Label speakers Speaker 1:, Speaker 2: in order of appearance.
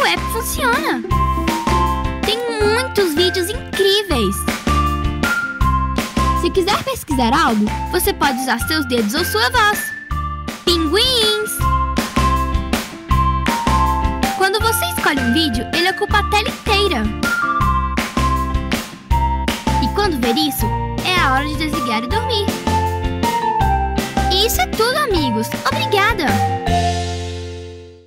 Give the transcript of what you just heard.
Speaker 1: O app funciona. Tem muitos vídeos incríveis. Se quiser pesquisar algo, você pode usar seus dedos ou sua voz. Pinguins! Quando você escolhe um vídeo, ele ocupa a tela inteira. E quando ver isso, é a hora de desligar e dormir. E isso é tudo, amigos. Obrigada!